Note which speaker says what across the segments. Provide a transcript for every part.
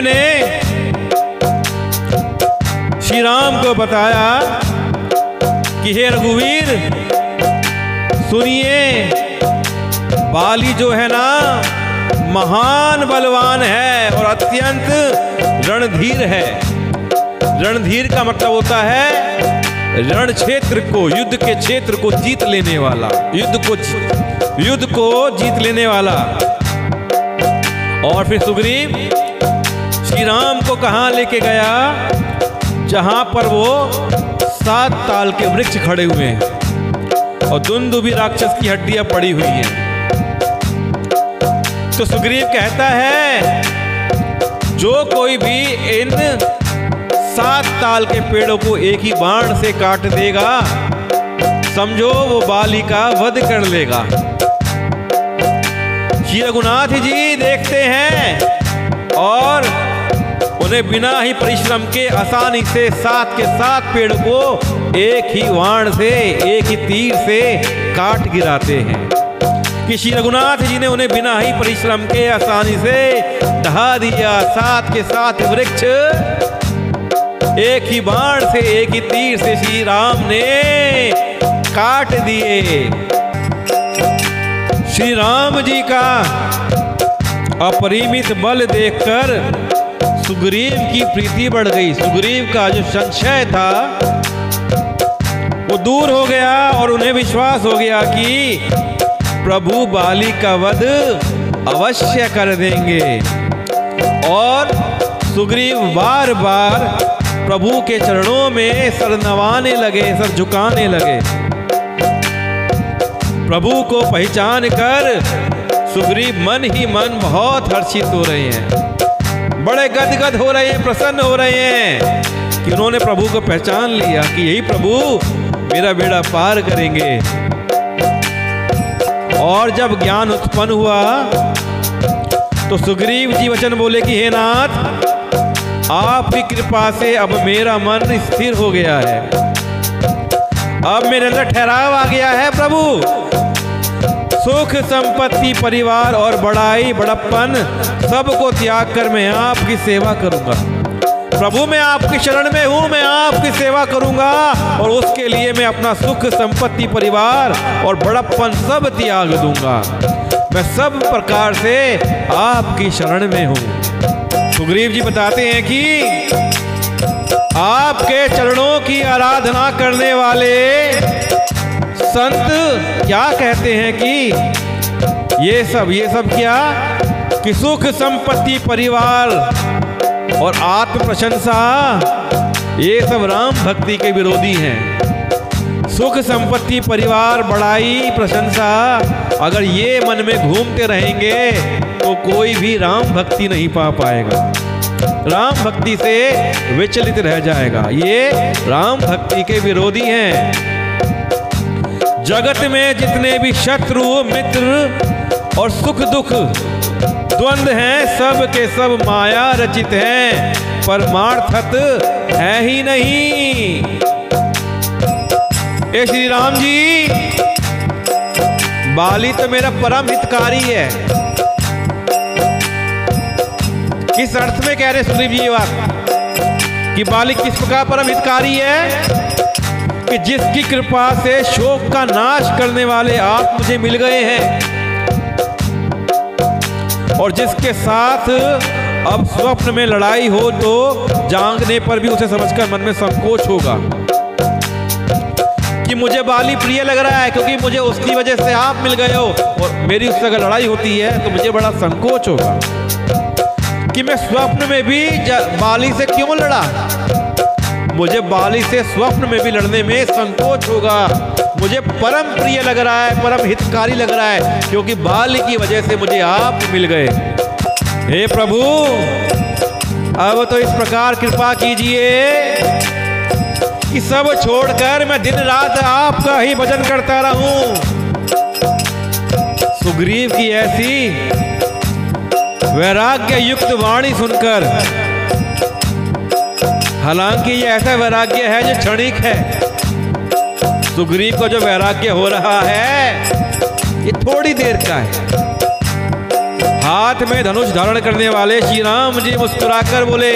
Speaker 1: ने श्री राम को बताया कि हे रघुवीर, सुनिए, बाली जो है ना, महान बलवान है और अत्यंत रणधीर है। रणधीर का मतलब होता है रण क्षेत्र को, युद्ध के क्षेत्र को जीत लेने वाला। युद्ध को युद्ध को जीत लेने वाला। और फिर सुग्रीव श्री राम को कहा लेके गया? जहाँ पर वो सात ताल के वृक्ष खड़े हुए हैं। और दुंदुबी राक्षस की हड्डियाँ पड़ी हुई हैं। तो सुग्रीव कहता है, जो कोई भी इन सात ताल के पेड़ों को एक ही बाण से काट देगा, समझो वो बाली का वध कर लेगा। श्री रघुनाथ जी देखते हैं और उन्हें बिना ही परिश्रम के, आसानी से सात के साथ पेड़ को एक ही वाण से, एक ही तीर से काट गिराते हैं। कि श्री रघुनाथ जी ने उन्हें बिना ही परिश्रम के, आसानी से ढहा दिया। सात के सात वृक्ष एक ही बाण से, एक ही तीर से श्री राम ने काट दिए। श्री राम जी का अपरिमित बल देखकर सुग्रीव की प्रीति बढ़ गई। सुग्रीव का जो संशय था, वो दूर हो गया और उन्हें विश्वास हो गया कि प्रभु बाली का वध अवश्य कर देंगे। और सुग्रीव बार बार प्रभु के चरणों में सर नवाने लगे, सर झुकाने लगे। प्रभु को पहचान कर सुग्रीव मन ही मन बहुत हर्षित हो रहे हैं। बड़े गदगद हो रहे हैं, प्रसन्न हो रहे हैं कि उन्होंने प्रभु को पहचान लिया कि यही प्रभु मेरा बेड़ा पार करेंगे। और जब ज्ञान उत्पन्न हुआ तो सुग्रीव जी वचन बोले कि, हे नाथ, आपकी कृपा से अब मेरा मन स्थिर हो गया है। अब मेरे अंदर ठहराव आ गया है, प्रभु। सुख संपत्ति, परिवार और बड़ाई, बड़प्पन, सबको त्याग कर मैं आपकी सेवा करूँगा। प्रभु, मैं आपकी शरण में हूँ, मैं आपकी सेवा करूँगा और उसके लिए मैं अपना सुख संपत्ति, परिवार और बड़प्पन सब त्याग दूँगा। मैं सब प्रकार से आपकी शरण में हूँ। सुग्रीव जी बताते हैं कि आपके चरणों की आराधना करने वाले संत क्या कहते हैं कि ये सब ये सब क्या? कि सुख संपत्ति परिवार और आत्म प्रशंसा ये सब राम भक्ति के विरोधी हैं। सुख संपत्ति परिवार, बड़ाई, प्रशंसा, अगर ये मन में घूमते रहेंगे तो कोई भी राम भक्ति नहीं पा पाएगा। राम भक्ति से विचलित रह जाएगा। ये राम भक्ति के विरोधी हैं। जगत में जितने भी शत्रु, मित्र और सुख दुख, द्वंद हैं, सब के सब माया रचित हैं। परमार्थत है ही नहीं। ए श्री राम जी, बाली तो मेरा परम हितकारी है। किस अर्थ में कह रहे सुग्रीव जी ये बात? कि बाली किस प्रकार परम हितकारी है? कि जिसकी कृपा से शोक का नाश करने वाले आप मुझे मिल गए हैं। और जिसके साथ अब स्वप्न में लड़ाई हो तो जांगने पर भी उसे समझकर मन में संकोच होगा। कि मुझे बाली प्रिय लग रहा है क्योंकि मुझे उसकी वजह से आप मिल गए हो और मेरी उससे अगर लड़ाई होती है तो मुझे बड़ा संकोच होगा। कि मैं स्वप्न में भी बाली से क्यों लड़ा? मुझे बाली से स्वप्न में भी लड़ने में संकोच होगा। मुझे परम प्रिय लग रहा है, परम हितकारी लग रहा है, क्योंकि बाली की वजह से मुझे आप मिल गए। हे प्रभु, अब तो इस प्रकार कृपा कीजिए कि सब छोड़कर मैं दिन रात आपका ही भजन करता रहूँ। सुग्रीव की ऐसी वैराग्य युक्त वाणी सुनकर हालाँकि ये ऐसा वैराग्य है जो क्षणिक है। सुग्रीव को जो वैराग्य हो रहा है, ये थोड़ी देर का है। हाथ में धनुष धारण करने वाले श्री राम जी मुस्कुराकर बोले,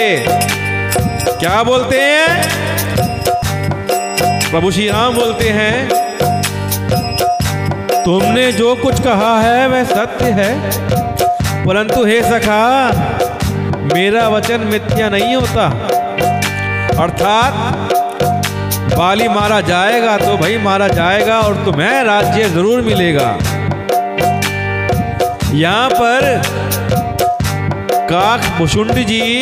Speaker 1: क्या बोलते हैं? प्रभु श्री राम बोलते हैं, तुमने जो कुछ कहा है, वह सत्य है। परंतु हे सखा, मेरा वचन मिथ्या नहीं होता। अर्थात बाली मारा जाएगा तो भाई मारा जाएगा और तुम्हें राज्य ज़रूर मिलेगा। यहाँ पर काक भुषुंड जी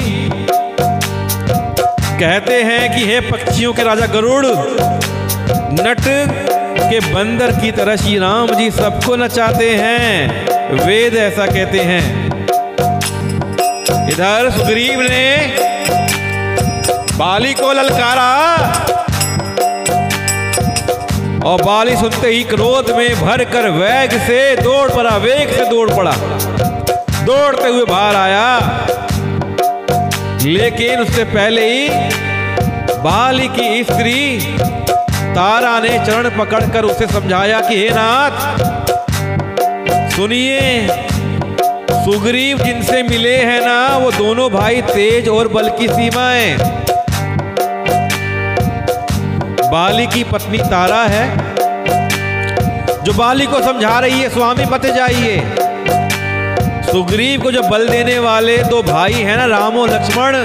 Speaker 1: कहते हैं कि हे पक्षियों के राजा गरुड़, नट के बंदर की तरह श्री राम जी सबको नचाते हैं, वेद ऐसा कहते हैं। इधर सुग्रीव ने बाली को ललकारा। और बाली सुनते ही क्रोध में भर कर वेग से दौड़ पड़ा, वेग से दौड़ पड़ा। दौड़ते हुए बाहर आया। लेकिन उससे पहले ही बाली की स्त्री तारा ने चरण पकड़कर उसे समझाया कि, हे नाथ, सुनिए, सुग्रीव जिनसे मिले हैं ना, वो दोनों भाई तेज और बल की सीमाएँ बाली की पत्नी तारा है, जो बाली को समझा रही है, स्वामी मत जाइए। सुग्रीव को जो बल देने वाले दो भाई हैं ना, राम और लक्ष्मण,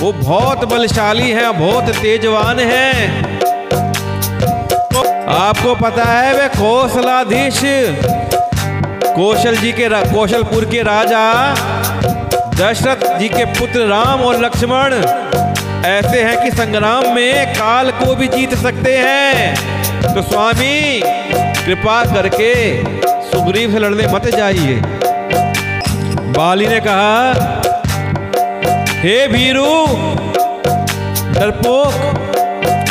Speaker 1: वो बहुत बलशाली हैं, बहुत तेजवान हैं। आपको पता है, वे कौशलाधीश कौशल जी के कौशलपुर के राजा, दशरथ जी के पुत्र राम और लक्ष्मण ऐसे हैं कि संग्राम में काल को भी जीत सकते हैं। तो स्वामी, कृपा करके सुग्रीव से लड़ने मत जाइए। बाली ने कहा, हे भीरू, डरपोक,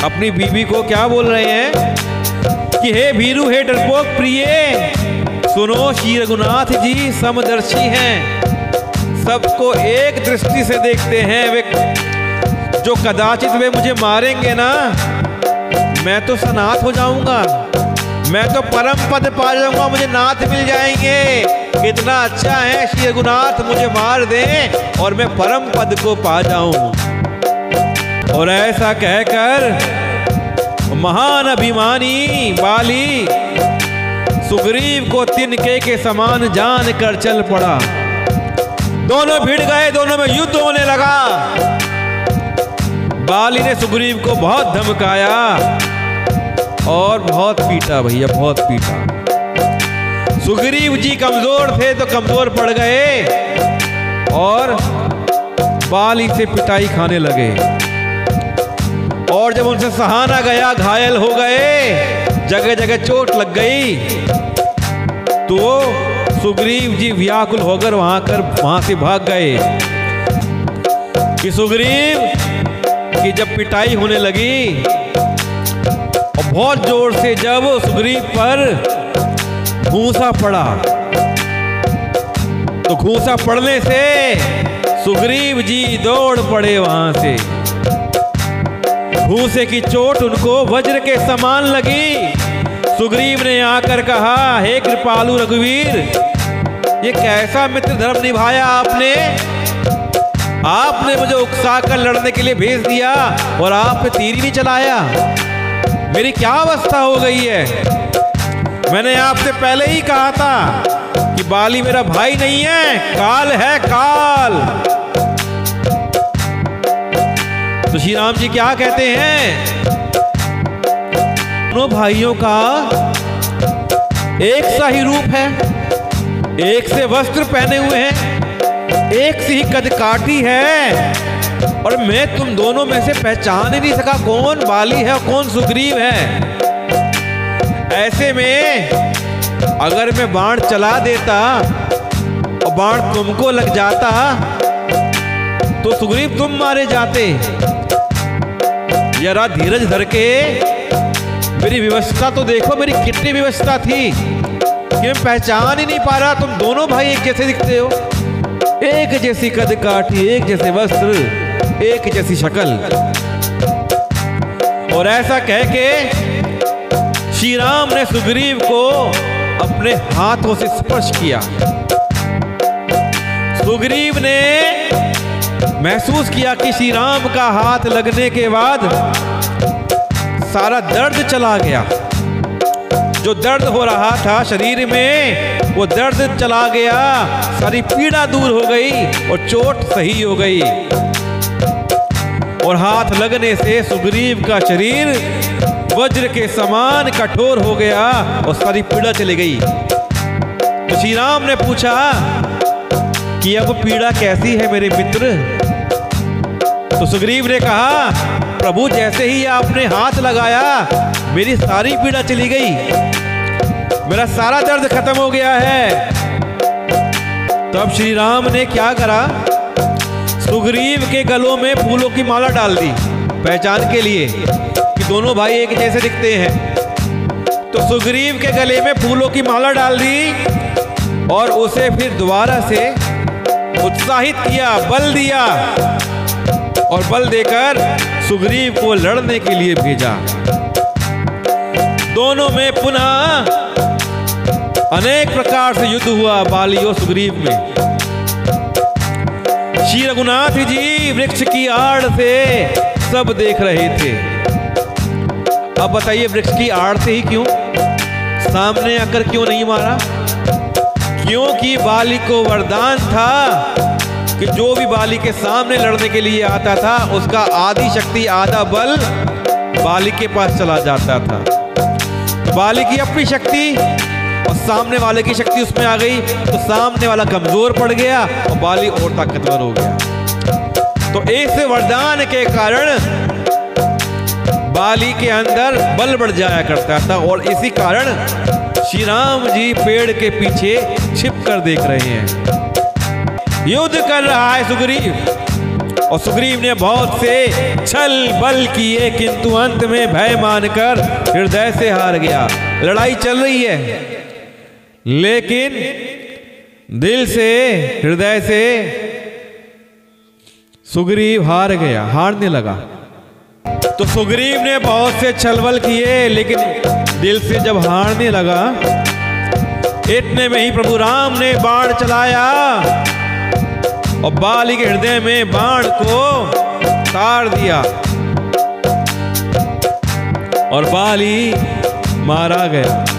Speaker 1: अपनी बीबी को क्या बोल रहे हैं? कि हे भीरू, हे डरपोक, प्रिय, सुनो, श्री रघुनाथ जी समदर्शी हैं। सबको एक दृष्टि से देखते हैं वे जो कदाचित वे मुझे मारेंगे ना, मैं तो सनाथ हो जाऊँगा। मैं तो परम पद पा जाऊँगा, मुझे नाथ मिल जाएँगे। कितना अच्छा है, श्री रघुनाथ मुझे मार दें और मैं परम पद को पा जाऊँ। और ऐसा कहकर महान अभिमानी बाली सुग्रीव को तिनके के समान जान कर चल पड़ा। दोनों भिड़ गए, दोनों में युद्ध होने लगा। बाली ने सुग्रीव को बहुत धमकाया और बहुत पीटा भैया, बहुत पीटा। सुग्रीव जी कमज़ोर थे तो कमज़ोर पड़ गए और बाली से पिटाई खाने लगे। और जब उनसे सहाना गया, घायल हो गए जगह जगह चोट लग गई तो सुग्रीव जी व्याकुल होकर वहाँ कर, वहाँ से भाग गए। कि सुग्रीव की जब पिटाई होने लगी, और बहुत ज़ोर से जब सुग्रीव पर घूसा पड़ा तो घूसा पड़ने से सुग्रीव जी दौड़ पड़े वहाँ से। घूसे की चोट उनको वज्र के समान लगी। सुग्रीव ने आकर कहा, हे कृपालु रघुवीर, ये कैसा मित्र धर्म निभाया आपने? आपने मुझे उकसा कर लड़ने के लिए भेज दिया और आपने तीर ही नहीं चलाया। मेरी क्या अवस्था हो गई है? मैंने आपसे पहले ही कहा था कि बाली मेरा भाई नहीं है, काल है काल। तो श्री राम जी क्या कहते हैं? दोनों भाइयों का एक सा ही रूप है, एक से वस्त्र पहने हुए हैं। एक सी कद काटी है। और मैं तुम दोनों में से पहचान ही नहीं सका कौन बाली है और कौन सुग्रीव है। ऐसे में अगर मैं बाण चला देता और बाण तुमको लग जाता तो सुग्रीव तुम मारे जाते। जरा धीरज धर के मेरी व्यवस्था तो देखो, मेरी कितनी व्यवस्था थी कि मैं पहचान ही नहीं पा रहा। तुम दोनों भाई एक जैसे दिखते हो। एक जैसी कद काठी, एक जैसे वस्त्र, एक जैसी शक्ल। और ऐसा कह के श्री राम ने सुग्रीव को अपने हाथों से स्पर्श किया। सुग्रीव ने महसूस किया कि श्री राम का हाथ लगने के बाद सारा दर्द चला गया। जो दर्द हो रहा था शरीर में वो दर्द चला गया, सारी पीड़ा दूर हो गई और चोट सही हो गई। और हाथ लगने से सुग्रीव का शरीर वज्र के समान कठोर हो गया और सारी पीड़ा चली गई। तो श्री राम ने पूछा कि अब पीड़ा कैसी है मेरे मित्र? तो सुग्रीव ने कहा, प्रभु, जैसे ही आपने हाथ लगाया, मेरी सारी पीड़ा चली गई। मेरा सारा दर्द खत्म हो गया है। तब श्री राम ने क्या करा? सुग्रीव के गलों में फूलों की माला डाल दी, पहचान के लिए कि दोनों भाई एक जैसे दिखते हैं। तो सुग्रीव के गले में फूलों की माला डाल दी और उसे फिर दोबारा से उत्साहित किया, बल दिया और बल देकर सुग्रीव को लड़ने के लिए भेजा। दोनों में पुनः अनेक प्रकार से युद्ध हुआ बाली और सुग्रीव में। श्री रघुनाथ जी वृक्ष की आड़ से सब देख रहे थे। अब बताइए वृक्ष की आड़ से ही क्यों? सामने आकर क्यों नहीं मारा? क्योंकि बाली को वरदान था कि जो भी बाली के सामने लड़ने के लिए आता था, उसका आधी शक्ति, आधा बल बाली के पास चला जाता था। तो बाली की अपनी शक्ति और सामने वाले की शक्ति उसमें आ गई तो सामने वाला कमज़ोर पड़ गया और बाली और ताकतवर हो गया। तो इस वरदान के कारण बाली के अंदर बल बढ़ जाया करता था और इसी कारण श्री राम जी पेड़ के पीछे छिप कर देख रहे हैं। युद्ध कर रहा है सुग्रीव और सुग्रीव ने बहुत से छल बल किए, किंतु अंत में भय मानकर हृदय से हार गया। लड़ाई चल रही है। लेकिन दिल से, हृदय से सुग्रीव हार गया, हारने लगा। तो सुग्रीव ने बहुत से छलबल किए, लेकिन दिल से जब हारने लगा, इतने में ही प्रभु राम ने बाण चलाया और बाली के हृदय में बाण को तार दिया और बाली मारा गया।